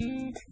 Thank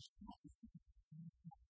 Thank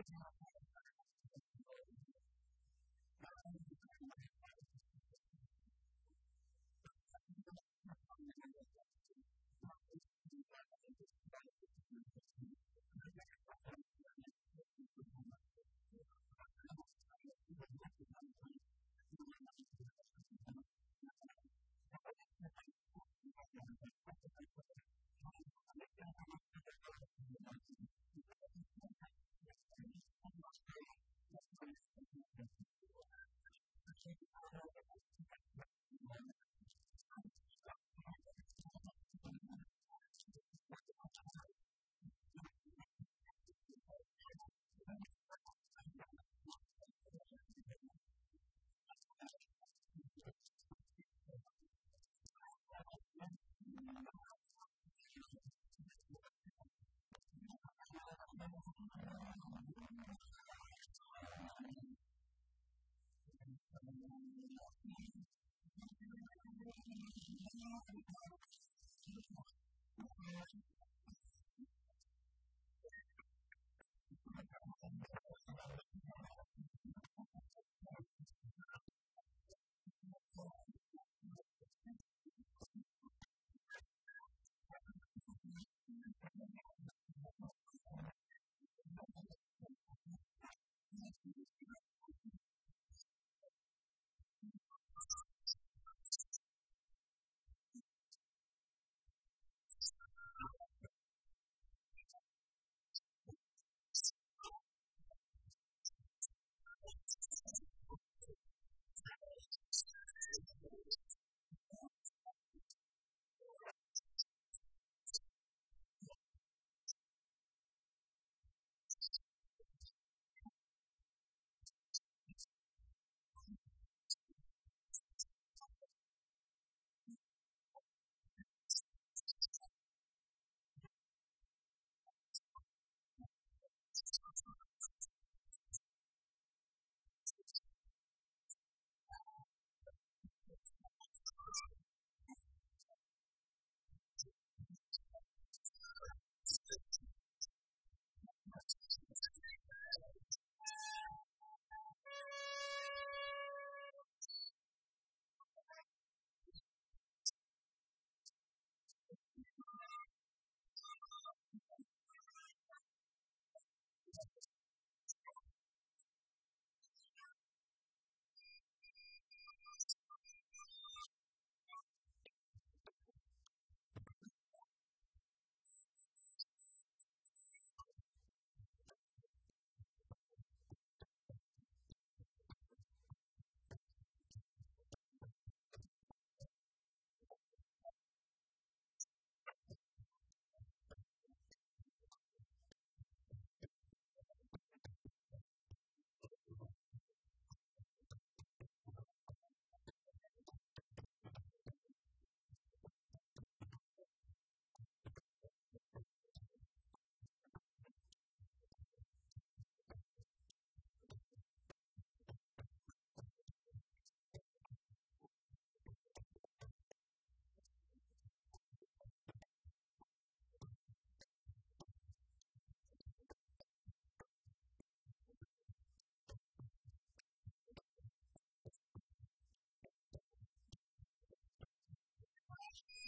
attack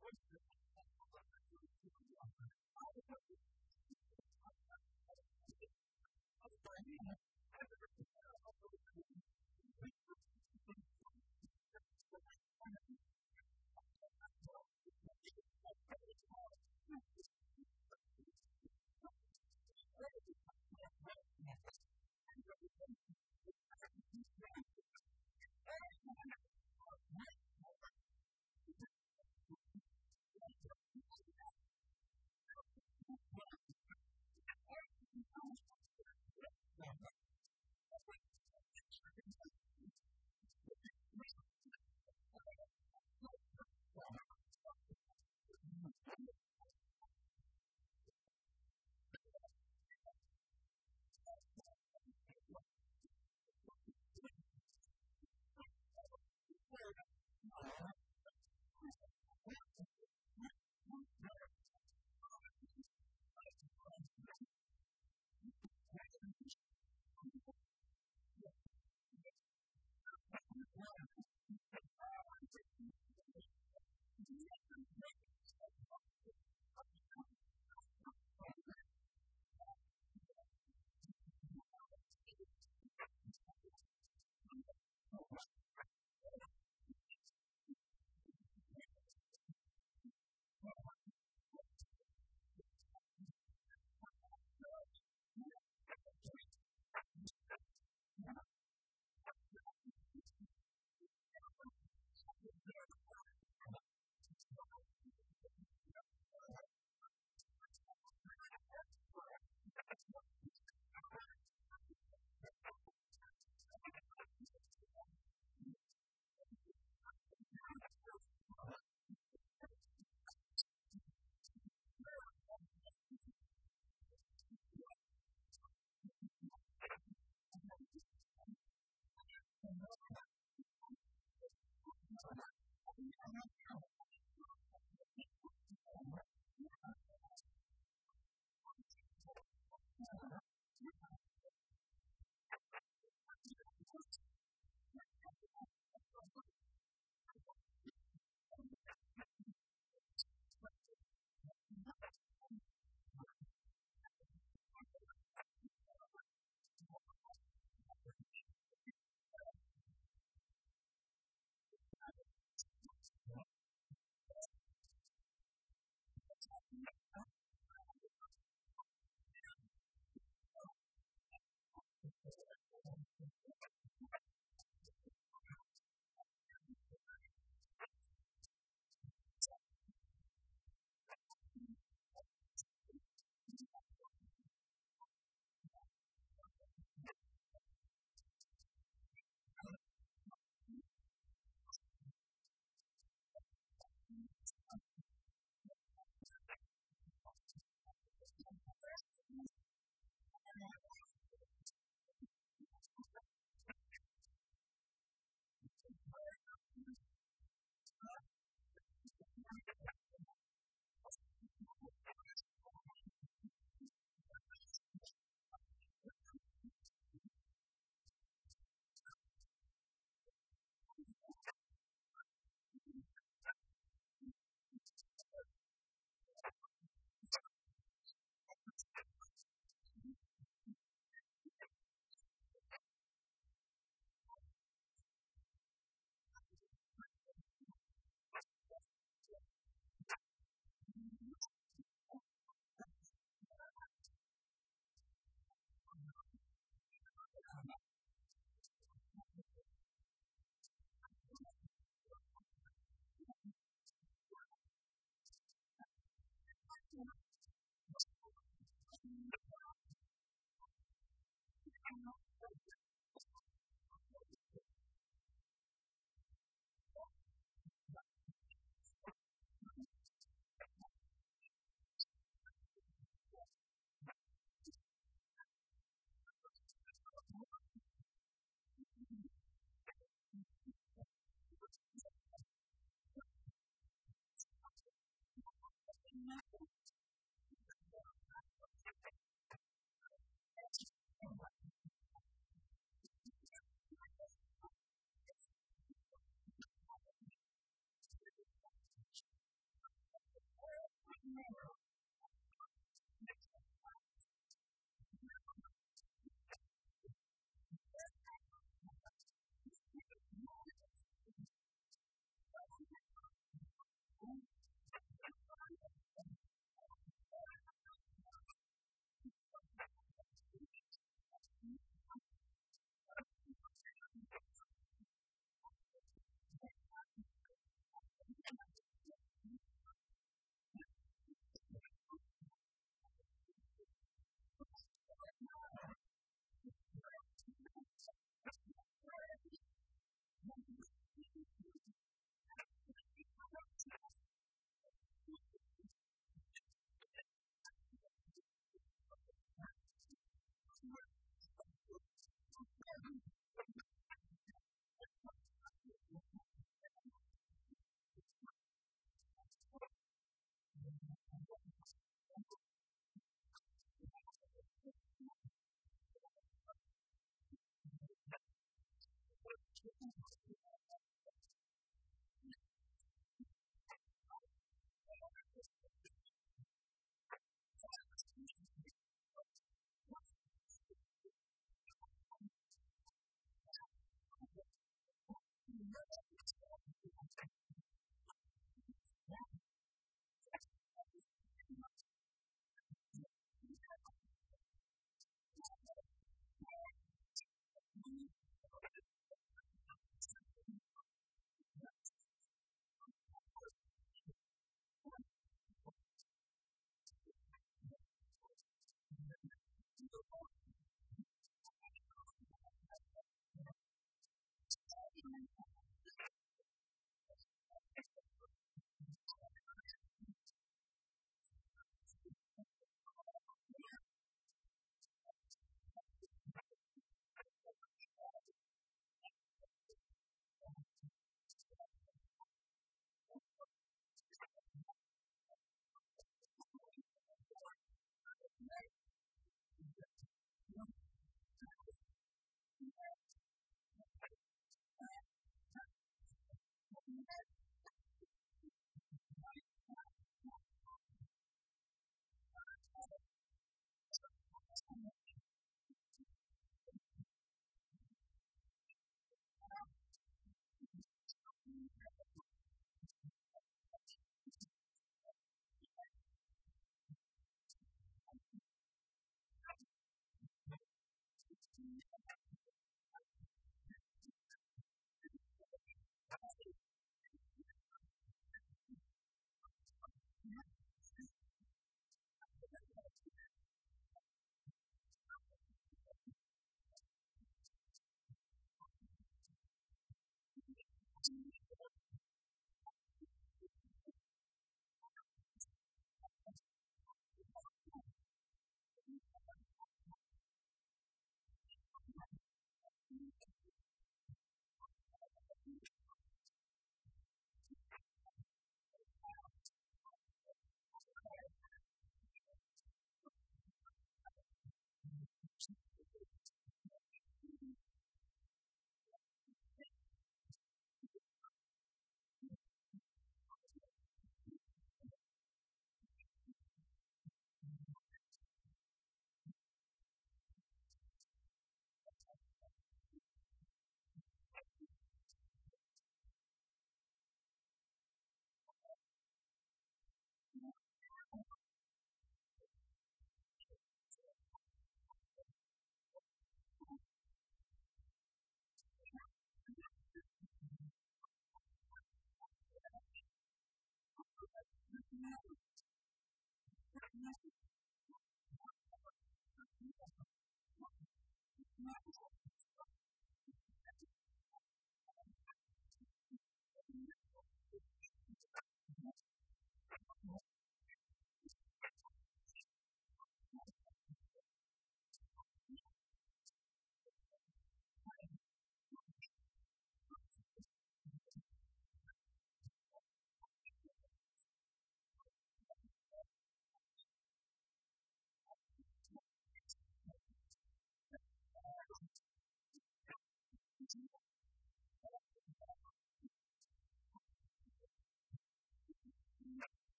question. not